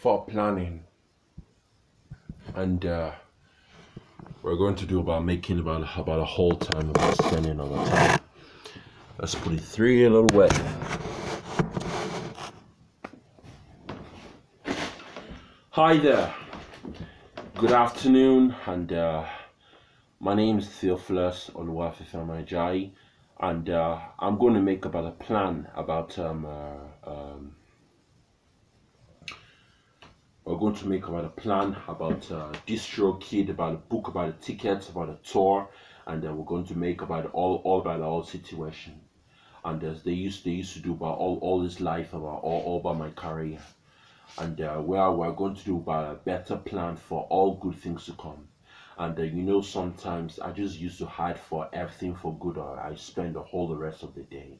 for planning. And uh, we're going to do about making about about a whole time about spending all the time. Let's put it three a little wet. Hi there. Good afternoon and uh, my name is Theophilus Oluwafifehami Ajayi and uh, I'm going to make about a plan about um, uh, um, we're going to make about a plan about uh, DistroKid, about a book, about a ticket, about a tour, and then we're going to make about all all about all situation. And as they used they used to do about all all this life about all, all about my career, and uh, are we're going to do about a better plan for all good things to come. And uh, you know sometimes I just used to hide for everything for good, or I spend the whole the rest of the day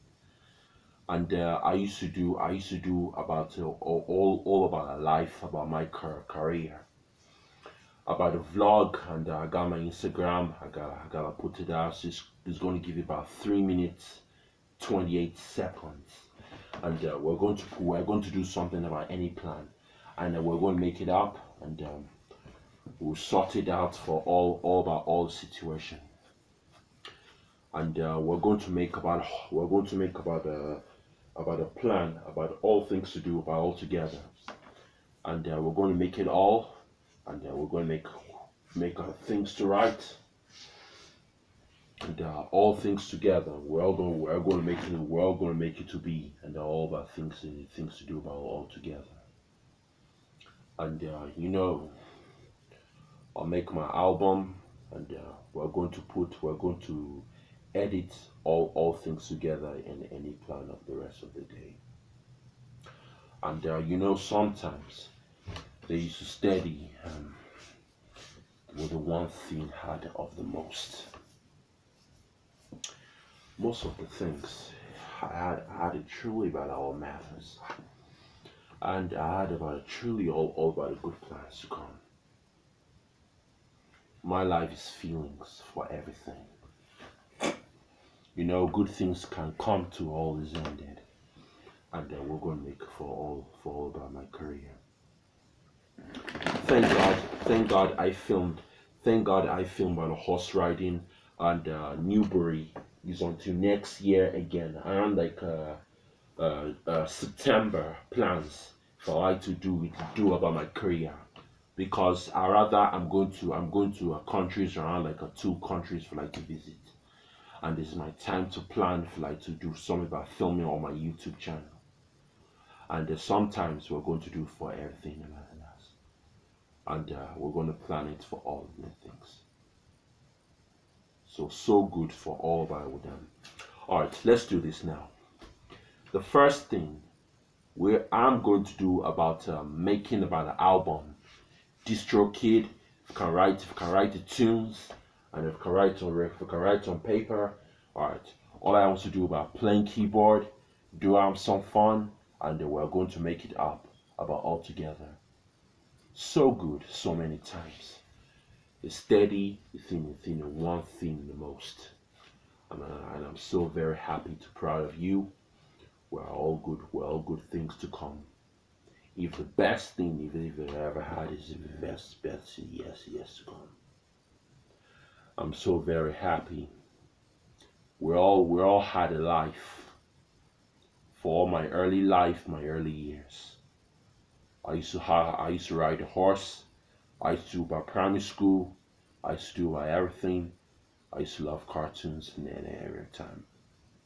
and uh, I used to do I used to do about uh, all all about a life about my career. About a vlog and uh, I got my Instagram I got I gotta put it out. It's, it's going to give you about three minutes 28 seconds. And uh, we're going to we're going to do something about any plan. And uh, we're going to make it up and um, we'll sort it out for all all about all situation. And uh, we're going to make about we're going to make about uh, about a plan, about all things to do, about all together. And uh, we're going to make it all, and uh, we're going to make make uh, things to right, and uh, all things together. We're all going we're going to make it. We're all going to make it to be, and all about things things to do about all together. And uh, you know, I'll make my album, and uh, we're going to put we're going to edit all, all things together in any plan of the rest of the day. And uh, you know, sometimes they used to study um, with the one thing had of the most. Most of the things I had, I had it truly about all matters. And I had about it truly all, all about the good plans to come. My life is feelings for everything you know, good things can come to all is ended. And then we're going to make for all for all about my career. Thank God, thank God I filmed, thank God I filmed a horse riding and uh, Newbury is until next year again. Around like uh, uh, uh, September plans for I to do do about my career because I rather I'm going to I'm going to uh, countries around like uh, two countries for like to visit and this is my time to plan for like to do something about filming on my YouTube channel. And uh, sometimes we're going to do for everything and nothing. And uh, we're going to plan it for all the things. So, so good for all of our them. Alright, let's do this now. The first thing where I'm going to do about uh, making about an album, DistroKid, if you can write, if you can write the tunes, and if I can write on if I can write on paper, alright. All I want to do about playing keyboard, do um, some fun, and we're going to make it up about all together. So good, so many times. It's steady, it's in, it's in one thing the most. And, uh, and I'm so very happy to proud of you. We're all good, we're all good things to come. If the best thing you've ever had is the best, best, yes, yes to come. I'm so very happy. We're all we all had a life. For my early life, my early years. I used to have, I used to ride a horse. I used to do my primary school. I used to do my everything. I used to love cartoons in any area time.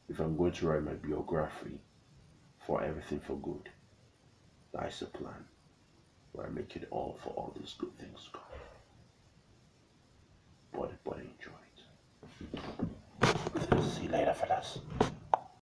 If I'm going to write my biography for everything for good, that's the plan. Where I make it all for all these good things to See you later, fellas.